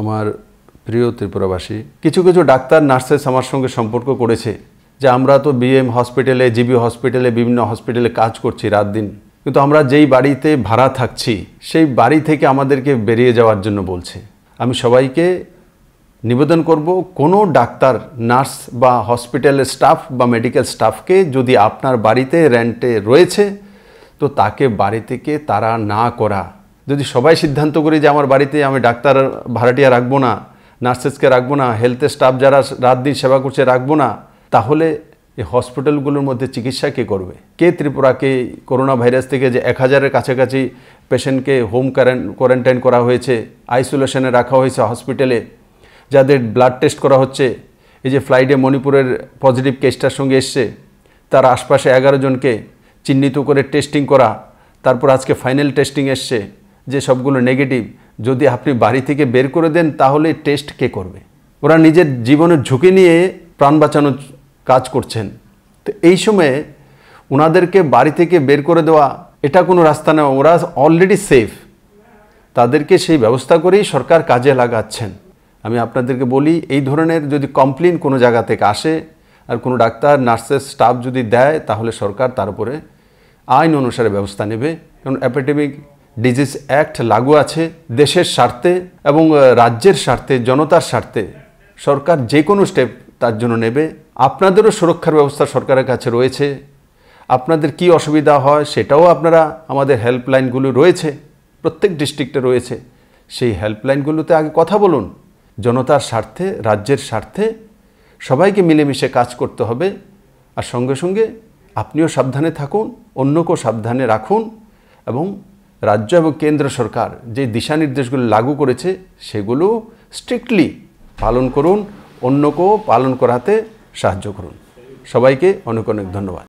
আমার প্রিয় ত্রিপুরাবাসী, কিছু কিছু ডাক্তার, নার্সেস আমার সঙ্গে সম্পর্ক করেছে যে আমরা তো বিএম হসপিটালে জিবি হসপিটালে বিভিন্ন হসপিটালে কাজ করছি রাত দিন। কিন্তু আমরা যেই বাড়িতে ভাড়া থাকছি, সেই বাড়ি থেকে আমাদেরকে বেরিয়ে যাওয়ার জন্য বলছে। আমি সবাইকে নিবেদন করব, কোনো ডাক্তার, নার্স বা হসপিটালের স্টাফ বা মেডিকেল স্টাফকে যদি আপনার বাড়িতে রেন্টে রয়েছে, তো তাকে বাড়ি থেকে তারা না করা যদি সবাই সিদ্ধান্ত করি যে আমার বাড়িতে আমি ডাক্তার ভাড়াটিয়া রাখব না, নার্সেসকে রাখব না হেলথের স্টাফ যারা রাত দিন সেবা করছে রাখব না, তাহলে এই হসপিটালগুলোর মধ্যে চিকিৎসা কে করবে? কে ত্রিপুরাকে করোনা ভাইরাস থেকে যে এক হাজারের কাছাকাছি পেশেন্টকে হোম কোয়ারেন্টাইন করা হয়েছে, আইসোলেশনে রাখা হয়েছে হসপিটালে, যাদের ব্লাড টেস্ট করা হচ্ছে, এই যে ফ্লাইটে মণিপুরের পজিটিভ কেসটার সঙ্গে এসছে, তার আশপাশে এগারো জনকে চিহ্নিত করে টেস্টিং করা, তারপর আজকে ফাইনাল টেস্টিং এসছে যে সবগুলো নেগেটিভ যদি আপনি বাড়ি থেকে বের করে দেন, তাহলে টেস্ট কে করবে? ওরা নিজের জীবনের ঝুঁকি নিয়ে প্রাণ বাঁচানোর কাজ করছেন। তো এই সময়ে ওনাদেরকে বাড়ি থেকে বের করে দেওয়া, এটা কোনো রাস্তা নয় ওরা অলরেডি সেফ তাদেরকে সেই ব্যবস্থা করেই সরকার কাজে লাগাচ্ছেন। আমি আপনাদেরকে বলি, এই ধরনের যদি কমপ্লেন কোনো জায়গা থেকে আসে, আর কোনো ডাক্তার নার্সেস স্টাফ যদি দেয়, তাহলে সরকার তার উপরে আইন অনুসারে ব্যবস্থা নেবে। কারণ অ্যাপেডেমিক ডিজিজ অ্যাক্ট লাগু আছে দেশের স্বার্থে এবং রাজ্যের স্বার্থে, জনতার স্বার্থে। সরকার যে কোনো স্টেপ তার জন্য নেবে। আপনাদেরও সুরক্ষার ব্যবস্থা সরকারের কাছে রয়েছে। আপনাদের কি অসুবিধা হয় সেটাও আপনারা আমাদের হেল্পলাইনগুলো রয়েছে। প্রত্যেক ডিস্ট্রিক্টে রয়েছে। সেই হেল্পলাইনগুলোতে আগে কথা বলুন। জনতার স্বার্থে, রাজ্যের স্বার্থে সবাইকে মিলেমিশে কাজ করতে হবে। আর সঙ্গে সঙ্গে আপনিও সাবধানে থাকুন, অন্যকেও সাবধানে রাখুন এবং রাজ্য এবং কেন্দ্র সরকার যে দিশানির্দেশগুলো লাগু করেছে, সেগুলো স্ট্রিক্টলি পালন করুন, অন্যকেও পালন করাতে সাহায্য করুন। সবাইকে অনেক অনেক ধন্যবাদ।